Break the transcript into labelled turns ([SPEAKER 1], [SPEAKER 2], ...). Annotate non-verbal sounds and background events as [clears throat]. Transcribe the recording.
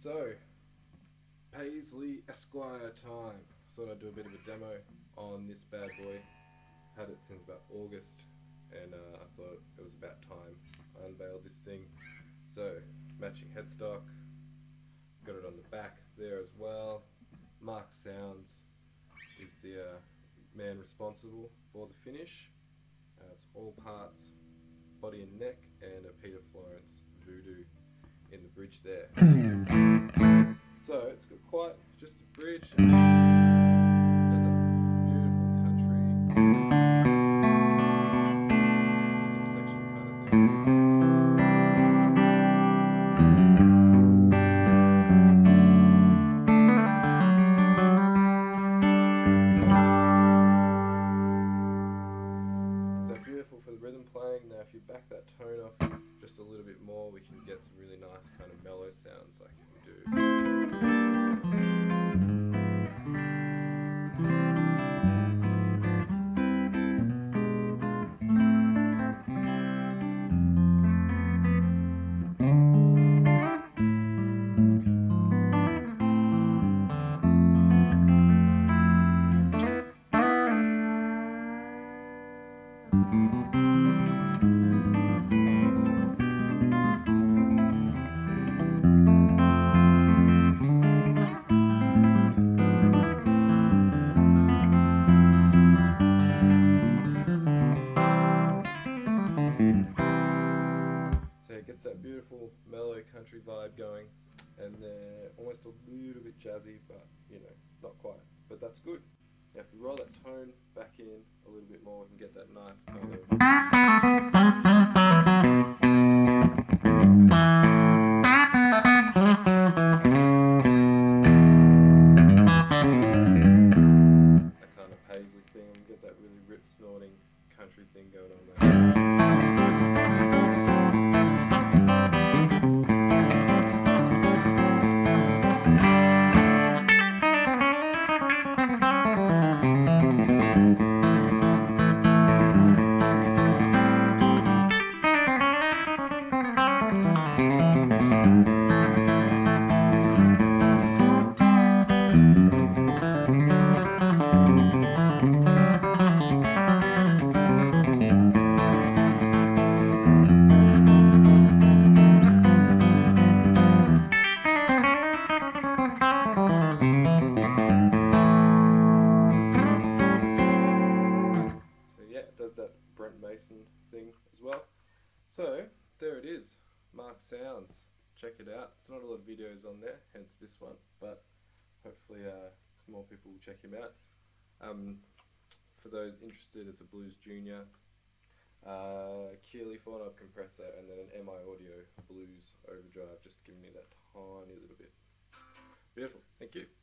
[SPEAKER 1] So, Paisley Esquire time. Thought I'd do a bit of a demo on this bad boy. Had it since about August, and uh, I thought it was about time I unveiled this thing. So, matching headstock. Got it on the back there as well. Mark Sounds is the uh, man responsible for the finish. Uh, it's All Parts body and neck, and a Peter Florence Voodoo in the bridge there. [clears throat] So it's got quite just a bridge. Mm. Does a beautiful country rhythm section kind of thing. So beautiful for the rhythm playing. Now if you back that tone off just a little bit more, we can get some really nice kind of mellow sounds like country vibe going, and they're almost a little bit jazzy, but you know, not quite. But that's good. Now if we roll that tone back in a little bit more, we can get that nice kind of. That kind of Paisley thing, get that really rip snorting country thing going on there. Mason thing as well. So there it is, Mark Sounds. Check it out. It's not a lot of videos on there, hence this one, but hopefully uh, more people will check him out. Um, for those interested, it's a Blues Junior, uh, Keeley four knob compressor, and then an MI Audio Blues overdrive, just giving me that tiny little bit. Beautiful. Thank you.